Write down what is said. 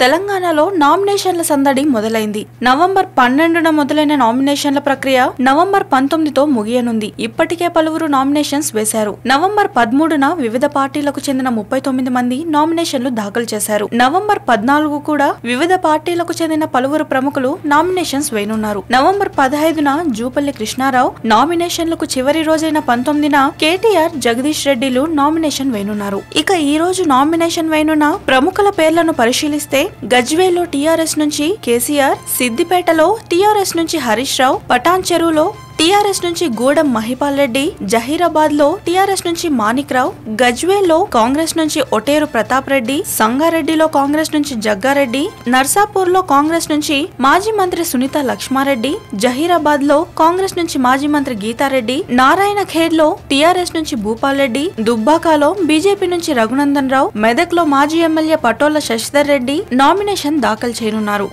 తెలంగాణలో నామినేషన్ల సందడి మొదలైంది. నవంబర్ పన్నెండున మొదలైన నామినేషన్ల ప్రక్రియ నవంబర్ పంతొమ్మిదితో ముగియనుంది. ఇప్పటికే పలువురు నామినేషన్స్ వేశారు. నవంబర్ పదమూడున వివిధ పార్టీలకు చెందిన ముప్పై తొమ్మిది మంది నామినేషన్లు దాఖలు చేశారు. నవంబర్ పద్నాలుగు కూడా వివిధ పార్టీలకు చెందిన పలువురు ప్రముఖులు నామినేషన్స్ వేయనున్నారు. నవంబర్ పదహైదున జూపల్లి కృష్ణారావు నామినేషన్లకు చివరి రోజైన పంతొమ్మిదిన కేటీఆర్ జగదీష్ రెడ్డిలు నామినేషన్ వేయనున్నారు. ఇక ఈ రోజు నామినేషన్ వేయనున్న ప్రముఖుల పేర్లను పరిశీలిస్తే గజ్వేల్లో టీఆర్ఎస్ నుంచి కేసీఆర్ సిద్దిపేటలో టీఆర్ఎస్ నుంచి హరీష్ రావు పటాన్ చెరువులో టీఆర్ఎస్ నుంచి గూడెం మహిపాల్ రెడ్డి జహీరాబాద్లో టీఆర్ఎస్ నుంచి మాణిక్ రావు లో కాంగ్రెస్ నుంచి ఒటేరు ప్రతాప్ రెడ్డి సంగారెడ్డిలో కాంగ్రెస్ నుంచి జగ్గారెడ్డి నర్సాపూర్లో కాంగ్రెస్ నుంచి మాజీ మంత్రి సునీత లక్ష్మారెడ్డి జహీరాబాద్లో కాంగ్రెస్ నుంచి మాజీ మంత్రి గీతారెడ్డి నారాయణ ఖేడ్లో టీఆర్ఎస్ నుంచి భూపాల్ రెడ్డి దుబ్బాకాలో బీజేపీ నుంచి రఘునందన్ రావు మెదక్లో మాజీ ఎమ్మెల్యే పటోల శశిధర్ రెడ్డి నామినేషన్ దాఖలు చేయనున్నారు.